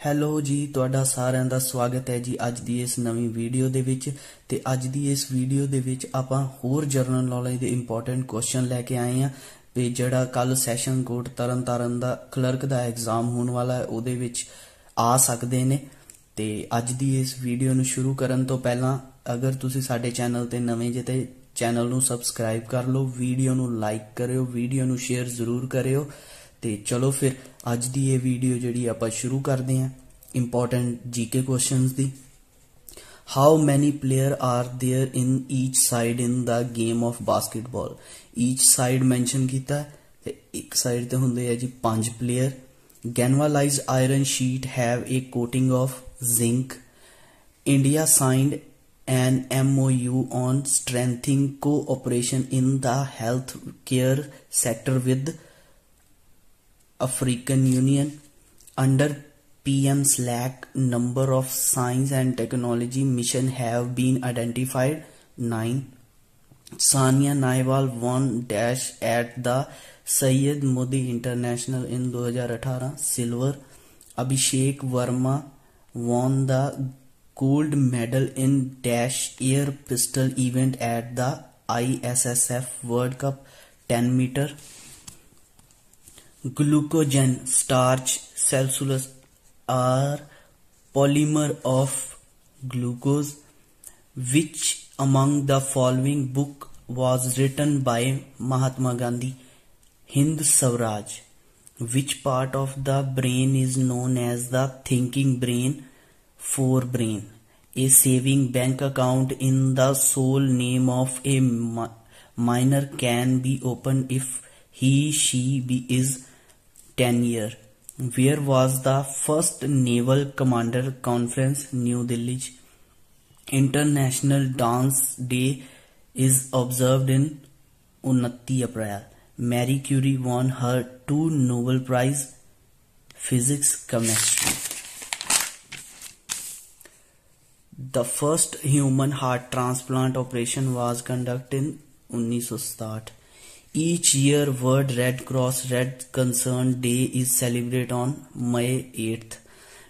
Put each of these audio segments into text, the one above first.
Hello ਜੀ, ਤੁਹਾਡਾ ਸਾਰਿਆਂ ਦਾ ਸਵਾਗਤ ਹੈ ਜੀ ਅੱਜ ਦੀ ਇਸ ਨਵੀਂ ਵੀਡੀਓ ਦੇ ਵਿੱਚ। ਤੇ ਅੱਜ ਦੀ ਇਸ ਵੀਡੀਓ ਦੇ ਵਿੱਚ ਆਪਾਂ ਹੋਰ ਜਰਨਲ ਨੌਲੇਜ ਦੇ ਇੰਪੋਰਟੈਂਟ ਕੁਐਸਚਨ ਲੈ ਕੇ ਆਏ ਆ ਤੇ ਜਿਹੜਾ ਕੱਲ ਸੈਸ਼ਨ ਕੋਰਟ ਤਰਨਤਾਰਨ ਦਾ ਕਲਰਕ ਦਾ ਐਗਜ਼ਾਮ ਹੋਣ ਵਾਲਾ ਹੈ, ਉਹਦੇ ਵਿੱਚ ਆ ਸਕਦੇ ਨੇ। ਤੇ ਅੱਜ ਦੀ ਇਸ ਵੀਡੀਓ ਨੂੰ ਸ਼ੁਰੂ ਕਰਨ ਤੋਂ ਪਹਿਲਾਂ, ਅਗਰ ਤੁਸੀਂ ਸਾਡੇ ਚੈਨਲ ਤੇ ਨਵੇਂ ਜੇ ਤੇ ਚੈਨਲ ਨੂੰ ਸਬਸਕ੍ਰਾਈਬ ਕਰ ਲਓ, ਵੀਡੀਓ ਨੂੰ ਲਾਈਕ ਕਰਿਓ, ਵੀਡੀਓ ਨੂੰ ਸ਼ੇਅਰ ਜ਼ਰੂਰ ਕਰਿਓ। ਤੇ ਚਲੋ ਫਿਰ ਅੱਜ ਦੀ ਇਹ ਵੀਡੀਓ ਜਿਹੜੀ ਆਪਾਂ ਸ਼ੁਰੂ ਕਰਦੇ ਹਾਂ ਇੰਪੋਰਟੈਂਟ ਜੀਕੇ ਕੁਐਸਚਨਸ ਦੀ how many player are there in each side in the game of basketball each side mention ਕੀਤਾ ਤੇ ਇੱਕ ਸਾਈਡ ਤੇ ਹੁੰਦੇ ਆ ਜੀ ਪੰਜ player galvanised iron sheet have a coating of zinc India signed an MOU on strengthening cooperation in the health care sector with african union under pm STIAC number of science and technology mission have been identified 9 Saina Nehwal won dash at the Syed Modi International in 2018 silver. Abhishek Verma won the gold medal in dash air pistol event at the ISSF World Cup 10 meter. Glycogen, starch, cellulose are polymer of glucose. Which among the following book was written by Mahatma Gandhi? Hind Swaraj. Which part of the brain is known as the thinking brain? Forebrain. A saving bank account in the sole name of a minor can be opened if he she be is 10 year. Where was the first naval commander conference? New Delhi. International Dance Day is observed in 29 April. Marie Curie won her two Nobel Prize Physics Chemistry. The first human heart transplant operation was conducted in 1967. Each year World Red Cross Red Crescent Day is celebrated on May 8th.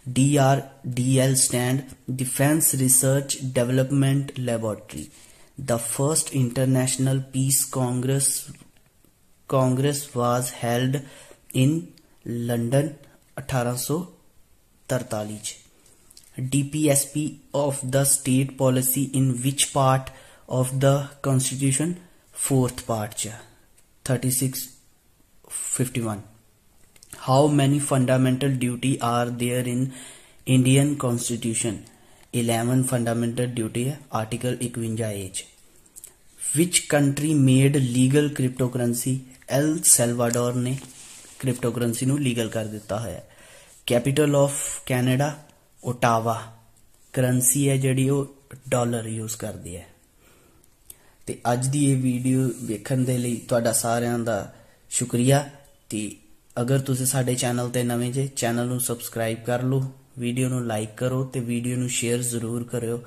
DRDL stand Defense Research Development Laboratory. The first International Peace Congress Congress was held in London 1843. DPSP of the state policy in which part of the constitution fourth part 36 51 how many fundamental duty are there in indian constitution 11 fundamental duty article 51 h which country made legal cryptocurrency el salvador ne cryptocurrency nu legal kar ditta hoya capital of canada Ottawa currency है जड़ी वो dollar use कर दी है ਤੇ ਅੱਜ ਦੀ ਇਹ video ਵੇਖਣ ਦੇ ਲਈ ਤੁਹਾਡਾ ਸਾਰਿਆਂ ਦਾ ਸ਼ੁਕਰੀਆ। ਤੇ ਅਗਰ ਤੁਸੀਂ ਸਾਡੇ ਚੈਨਲ ਤੇ ਨਵੇਂ ਜੇ, ਚੈਨਲ ਨੂੰ ਸਬਸਕ੍ਰਾਈਬ ਕਰ ਲਓ, ਵੀਡੀਓ ਨੂੰ ਲਾਈਕ ਕਰੋ ਤੇ ਵੀਡੀਓ ਨੂੰ ਸ਼ੇਅਰ ਜ਼ਰੂਰ ਕਰਿਓ।